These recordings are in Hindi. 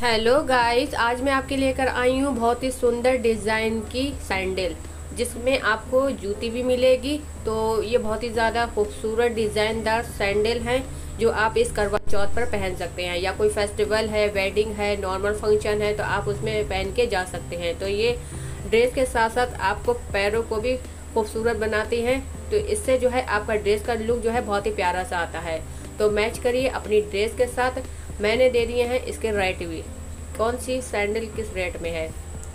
हेलो गाइस आज मैं आपके लेकर आई हूँ बहुत ही सुंदर डिज़ाइन की सैंडल जिसमें आपको जूती भी मिलेगी। तो ये बहुत ही ज़्यादा खूबसूरत डिज़ाइनदार सैंडल हैं, जो आप इस करवा चौथ पर पहन सकते हैं। या कोई फेस्टिवल है वेडिंग है नॉर्मल फ़ंक्शन है तो आप उसमें पहन के जा सकते हैं। तो ये ड्रेस के साथ साथ आपको पैरों को भी खूबसूरत बनाती हैं। तो इससे जो है आपका ड्रेस का लुक जो है बहुत ही प्यारा सा आता है। तो मैच करिए अपनी ड्रेस के साथ। मैंने दे दिए हैं इसके रेट भी। कौन सी सैंडल किस रेट में है?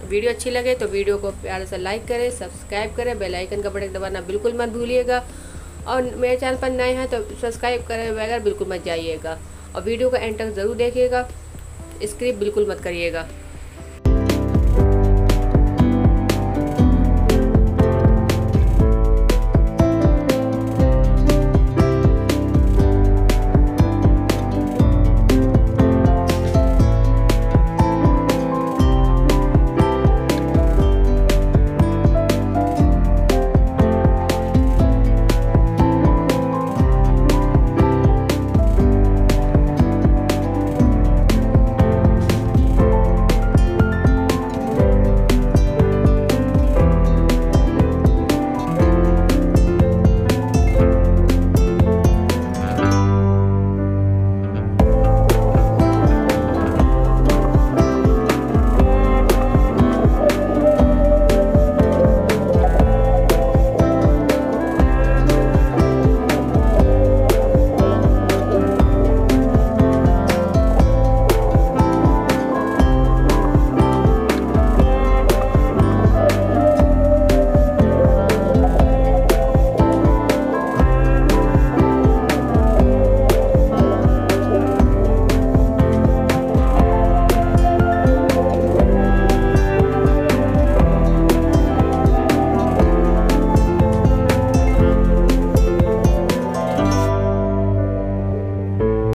वीडियो अच्छी लगे तो वीडियो को प्यार से लाइक करें, सब्सक्राइब करें, बेल आइकन का बटन दबाना बिल्कुल मत भूलिएगा। और मेरे चैनल पर नए हैं तो सब्सक्राइब करें बगैर बिल्कुल मत जाइएगा। और वीडियो का एंड तक ज़रूर देखिएगा। स्क्रिप्ट बिल्कुल मत करिएगा।